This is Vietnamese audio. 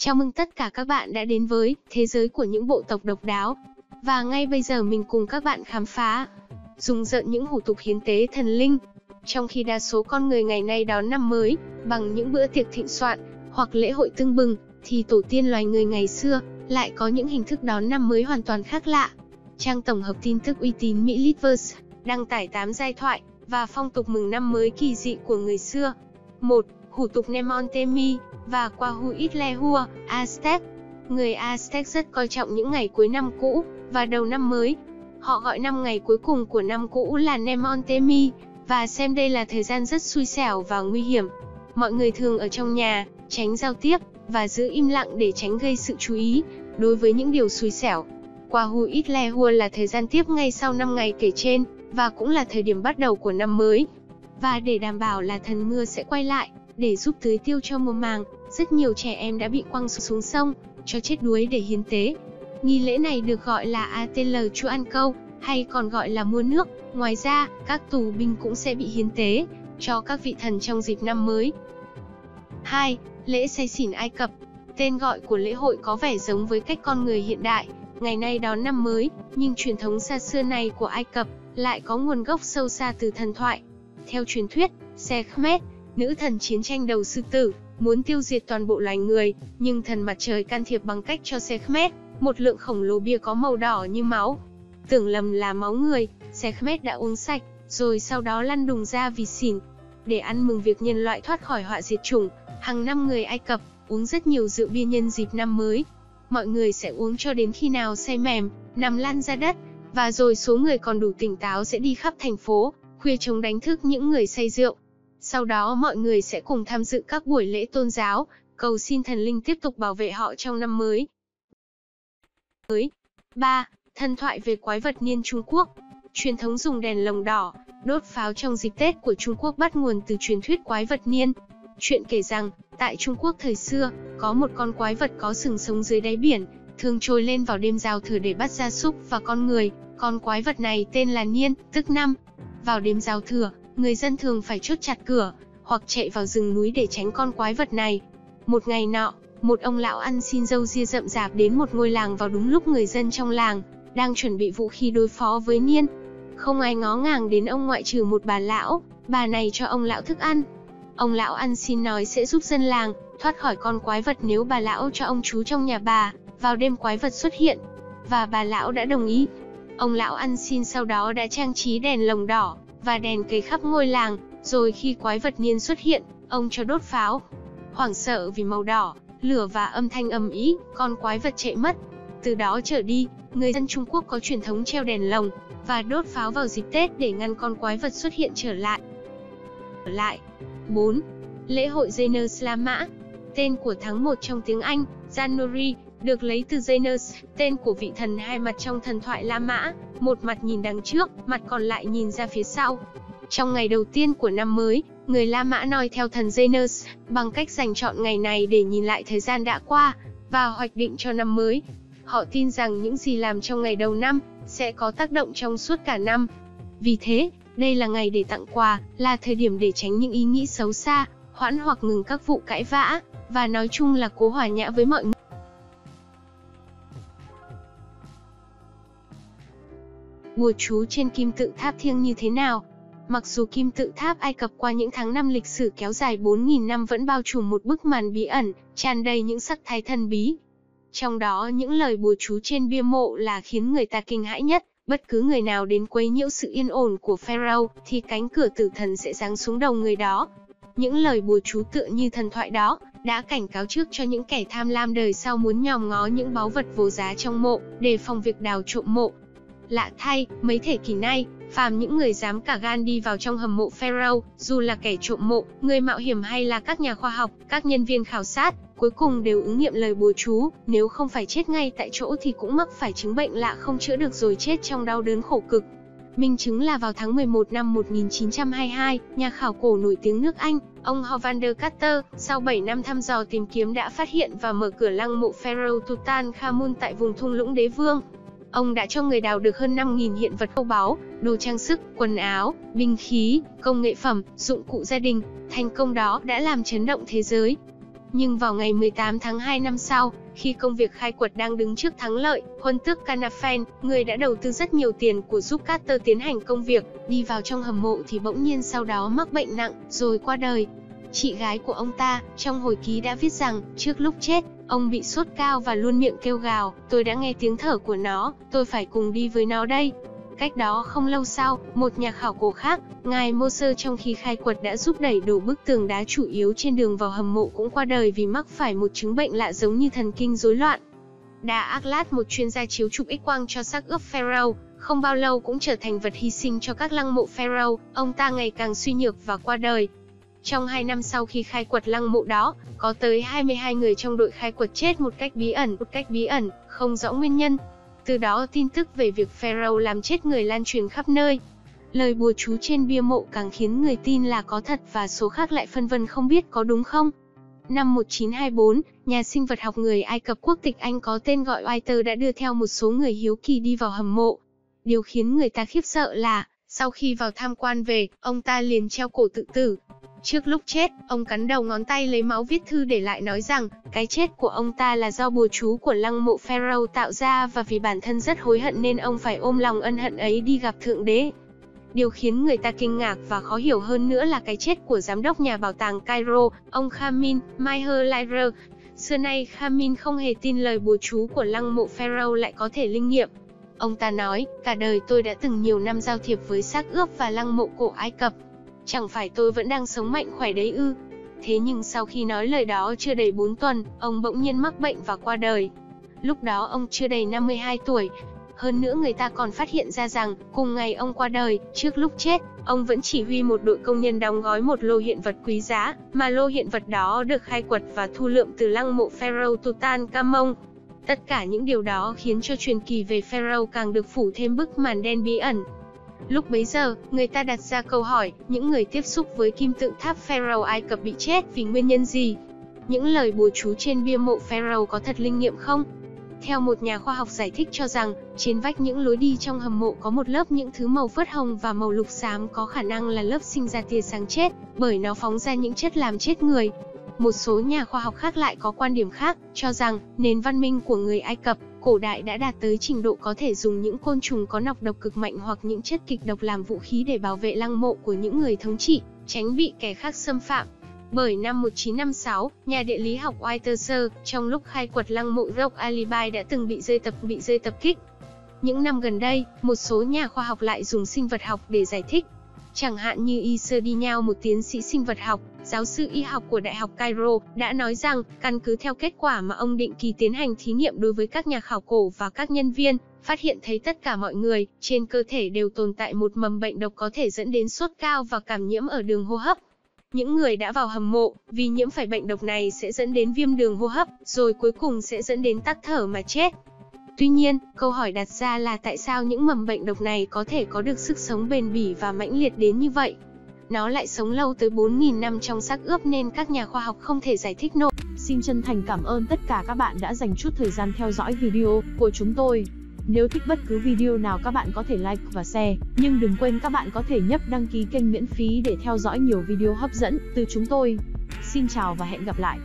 Chào mừng tất cả các bạn đã đến với thế giới của những bộ tộc độc đáo. Và ngay bây giờ mình cùng các bạn khám phá, dùng dợn những hủ tục hiến tế thần linh. Trong khi đa số con người ngày nay đón năm mới bằng những bữa tiệc thịnh soạn hoặc lễ hội tưng bừng, thì tổ tiên loài người ngày xưa lại có những hình thức đón năm mới hoàn toàn khác lạ. Trang tổng hợp tin tức uy tín Mỹ Litverse đăng tải 8 giai thoại và phong tục mừng năm mới kỳ dị của người xưa. 1. Hủ tục Nemontemi và Quahuitlehua, Aztec. Người Aztec rất coi trọng những ngày cuối năm cũ và đầu năm mới. Họ gọi năm ngày cuối cùng của năm cũ là Nemontemi và xem đây là thời gian rất xui xẻo và nguy hiểm. Mọi người thường ở trong nhà, tránh giao tiếp và giữ im lặng để tránh gây sự chú ý đối với những điều xui xẻo. Quahuitlehua là thời gian tiếp ngay sau năm ngày kể trên và cũng là thời điểm bắt đầu của năm mới. Và để đảm bảo là thần mưa sẽ quay lại, để giúp tưới tiêu cho mùa màng, rất nhiều trẻ em đã bị quăng xuống sông, cho chết đuối để hiến tế. Nghi lễ này được gọi là ATL Chu An Câu, hay còn gọi là mua nước. Ngoài ra, các tù binh cũng sẽ bị hiến tế cho các vị thần trong dịp năm mới. 2. Lễ say xỉn Ai Cập Tên gọi của lễ hội có vẻ giống với cách con người hiện đại, ngày nay đón năm mới, nhưng truyền thống xa xưa này của Ai Cập lại có nguồn gốc sâu xa từ thần thoại. Theo truyền thuyết, Sekhmet, nữ thần chiến tranh đầu sư tử, muốn tiêu diệt toàn bộ loài người, nhưng thần mặt trời can thiệp bằng cách cho Sekhmet một lượng khổng lồ bia có màu đỏ như máu. Tưởng lầm là máu người, Sekhmet đã uống sạch, rồi sau đó lăn đùng ra vì xỉn. Để ăn mừng việc nhân loại thoát khỏi họa diệt chủng, hàng năm người Ai Cập uống rất nhiều rượu bia nhân dịp năm mới. Mọi người sẽ uống cho đến khi nào say mềm, nằm lăn ra đất, và rồi số người còn đủ tỉnh táo sẽ đi khắp thành phố, khuya chống đánh thức những người say rượu. Sau đó mọi người sẽ cùng tham dự các buổi lễ tôn giáo, cầu xin thần linh tiếp tục bảo vệ họ trong năm mới. Mới 3. Thần thoại về quái vật niên Trung Quốc Truyền thống dùng đèn lồng đỏ, đốt pháo trong dịp Tết của Trung Quốc bắt nguồn từ truyền thuyết quái vật niên. Chuyện kể rằng, tại Trung Quốc thời xưa, có một con quái vật có sừng sống dưới đáy biển, thường trồi lên vào đêm giao thừa để bắt gia súc và con người. Con quái vật này tên là Niên, tức năm. Vào đêm giao thừa, người dân thường phải chốt chặt cửa, hoặc chạy vào rừng núi để tránh con quái vật này. Một ngày nọ, một ông lão ăn xin dâu ria rậm rạp đến một ngôi làng vào đúng lúc người dân trong làng đang chuẩn bị vũ khí đối phó với Niên. Không ai ngó ngàng đến ông ngoại trừ một bà lão, bà này cho ông lão thức ăn. Ông lão ăn xin nói sẽ giúp dân làng thoát khỏi con quái vật nếu bà lão cho ông chú trong nhà bà vào đêm quái vật xuất hiện. Và bà lão đã đồng ý. Ông lão ăn xin sau đó đã trang trí đèn lồng đỏ và đèn cây khắp ngôi làng, rồi khi quái vật niên xuất hiện, ông cho đốt pháo. Hoảng sợ vì màu đỏ, lửa và âm thanh ầm ĩ, con quái vật chạy mất. Từ đó trở đi, người dân Trung Quốc có truyền thống treo đèn lồng và đốt pháo vào dịp Tết để ngăn con quái vật xuất hiện trở lại. Trở lại. 4. Lễ hội Janus La Mã Tên của tháng 1 trong tiếng Anh, January, được lấy từ Janus, tên của vị thần hai mặt trong thần thoại La Mã, một mặt nhìn đằng trước, mặt còn lại nhìn ra phía sau. Trong ngày đầu tiên của năm mới, người La Mã noi theo thần Janus, bằng cách dành chọn ngày này để nhìn lại thời gian đã qua, và hoạch định cho năm mới. Họ tin rằng những gì làm trong ngày đầu năm, sẽ có tác động trong suốt cả năm. Vì thế, đây là ngày để tặng quà, là thời điểm để tránh những ý nghĩ xấu xa, hoãn hoặc ngừng các vụ cãi vã, và nói chung là cố hòa nhã với mọi người. Bùa chú trên kim tự tháp thiêng như thế nào? Mặc dù kim tự tháp Ai Cập qua những tháng năm lịch sử kéo dài 4.000 năm vẫn bao trùm một bức màn bí ẩn, tràn đầy những sắc thái thần bí. Trong đó những lời bùa chú trên bia mộ là khiến người ta kinh hãi nhất, bất cứ người nào đến quấy nhiễu sự yên ổn của Pharaoh thì cánh cửa tử thần sẽ giáng xuống đầu người đó. Những lời bùa chú tựa như thần thoại đó đã cảnh cáo trước cho những kẻ tham lam đời sau muốn nhòm ngó những báu vật vô giá trong mộ, đề phòng việc đào trộm mộ. Lạ thay, mấy thế kỷ nay, phàm những người dám cả gan đi vào trong hầm mộ Pharaoh, dù là kẻ trộm mộ, người mạo hiểm hay là các nhà khoa học, các nhân viên khảo sát, cuối cùng đều ứng nghiệm lời bùa chú, nếu không phải chết ngay tại chỗ thì cũng mắc phải chứng bệnh lạ không chữa được rồi chết trong đau đớn khổ cực. Minh chứng là vào tháng 11 năm 1922, nhà khảo cổ nổi tiếng nước Anh, ông Hovander Carter, sau 7 năm thăm dò tìm kiếm đã phát hiện và mở cửa lăng mộ Pharaoh Tutankhamun tại vùng thung lũng đế vương. Ông đã cho người đào được hơn 5.000 hiện vật châu báu, đồ trang sức, quần áo, binh khí, công nghệ phẩm, dụng cụ gia đình. Thành công đó đã làm chấn động thế giới. Nhưng vào ngày 18 tháng 2 năm sau, khi công việc khai quật đang đứng trước thắng lợi, huân tước Canafen, người đã đầu tư rất nhiều tiền của giúp Carter tiến hành công việc, đi vào trong hầm mộ thì bỗng nhiên sau đó mắc bệnh nặng, rồi qua đời. Chị gái của ông ta, trong hồi ký đã viết rằng, trước lúc chết, ông bị sốt cao và luôn miệng kêu gào, tôi đã nghe tiếng thở của nó, tôi phải cùng đi với nó đây. Cách đó không lâu sau, một nhà khảo cổ khác, ngài Moser trong khi khai quật đã giúp đẩy đổ bức tường đá chủ yếu trên đường vào hầm mộ cũng qua đời vì mắc phải một chứng bệnh lạ giống như thần kinh rối loạn. Đa Aklat, một chuyên gia chiếu chụp X-quang cho xác ướp Pharaoh, không bao lâu cũng trở thành vật hy sinh cho các lăng mộ Pharaoh, ông ta ngày càng suy nhược và qua đời. Trong 2 năm sau khi khai quật lăng mộ đó, có tới 22 người trong đội khai quật chết một cách bí ẩn, một cách bí ẩn, không rõ nguyên nhân. Từ đó tin tức về việc Pharaoh làm chết người lan truyền khắp nơi. Lời bùa chú trên bia mộ càng khiến người tin là có thật và số khác lại phân vân không biết có đúng không. Năm 1924, nhà sinh vật học người Ai Cập quốc tịch Anh có tên gọi Whiter đã đưa theo một số người hiếu kỳ đi vào hầm mộ. Điều khiến người ta khiếp sợ là, sau khi vào tham quan về, ông ta liền treo cổ tự tử. Trước lúc chết, ông cắn đầu ngón tay lấy máu viết thư để lại nói rằng, cái chết của ông ta là do bùa chú của lăng mộ Pharaoh tạo ra và vì bản thân rất hối hận nên ông phải ôm lòng ân hận ấy đi gặp Thượng Đế. Điều khiến người ta kinh ngạc và khó hiểu hơn nữa là cái chết của giám đốc nhà bảo tàng Cairo, ông Khamin Meyer Lyrer. Xưa nay Khamin không hề tin lời bùa chú của lăng mộ Pharaoh lại có thể linh nghiệm. Ông ta nói, cả đời tôi đã từng nhiều năm giao thiệp với xác ướp và lăng mộ cổ Ai Cập. Chẳng phải tôi vẫn đang sống mạnh khỏe đấy ư? Thế nhưng sau khi nói lời đó chưa đầy 4 tuần, ông bỗng nhiên mắc bệnh và qua đời. Lúc đó ông chưa đầy 52 tuổi. Hơn nữa người ta còn phát hiện ra rằng, cùng ngày ông qua đời, trước lúc chết, ông vẫn chỉ huy một đội công nhân đóng gói một lô hiện vật quý giá, mà lô hiện vật đó được khai quật và thu lượm từ lăng mộ Pharaoh Tutankhamun. Tất cả những điều đó khiến cho truyền kỳ về Pharaoh càng được phủ thêm bức màn đen bí ẩn. Lúc bấy giờ, người ta đặt ra câu hỏi, những người tiếp xúc với kim tự tháp Pharaoh Ai Cập bị chết vì nguyên nhân gì? Những lời bùa chú trên bia mộ Pharaoh có thật linh nghiệm không? Theo một nhà khoa học giải thích cho rằng, trên vách những lối đi trong hầm mộ có một lớp những thứ màu phớt hồng và màu lục xám có khả năng là lớp sinh ra tia sáng chết, bởi nó phóng ra những chất làm chết người. Một số nhà khoa học khác lại có quan điểm khác, cho rằng nền văn minh của người Ai Cập cổ đại đã đạt tới trình độ có thể dùng những côn trùng có nọc độc cực mạnh hoặc những chất kịch độc làm vũ khí để bảo vệ lăng mộ của những người thống trị, tránh bị kẻ khác xâm phạm. Bởi năm 1956, nhà địa lý học Whiteser, trong lúc khai quật lăng mộ Rock Alibi đã từng bị rơi tập bị rơi tập kích. Những năm gần đây, một số nhà khoa học lại dùng sinh vật học để giải thích. Chẳng hạn như Iser một tiến sĩ sinh vật học, giáo sư y học của Đại học Cairo, đã nói rằng, căn cứ theo kết quả mà ông định kỳ tiến hành thí nghiệm đối với các nhà khảo cổ và các nhân viên, phát hiện thấy tất cả mọi người, trên cơ thể đều tồn tại một mầm bệnh độc có thể dẫn đến sốt cao và cảm nhiễm ở đường hô hấp. Những người đã vào hầm mộ, vì nhiễm phải bệnh độc này sẽ dẫn đến viêm đường hô hấp, rồi cuối cùng sẽ dẫn đến tắc thở mà chết. Tuy nhiên, câu hỏi đặt ra là tại sao những mầm bệnh độc này có thể có được sức sống bền bỉ và mãnh liệt đến như vậy? Nó lại sống lâu tới 4.000 năm trong xác ướp nên các nhà khoa học không thể giải thích nổi. Xin chân thành cảm ơn tất cả các bạn đã dành chút thời gian theo dõi video của chúng tôi. Nếu thích bất cứ video nào các bạn có thể like và share, nhưng đừng quên các bạn có thể nhấp đăng ký kênh miễn phí để theo dõi nhiều video hấp dẫn từ chúng tôi. Xin chào và hẹn gặp lại.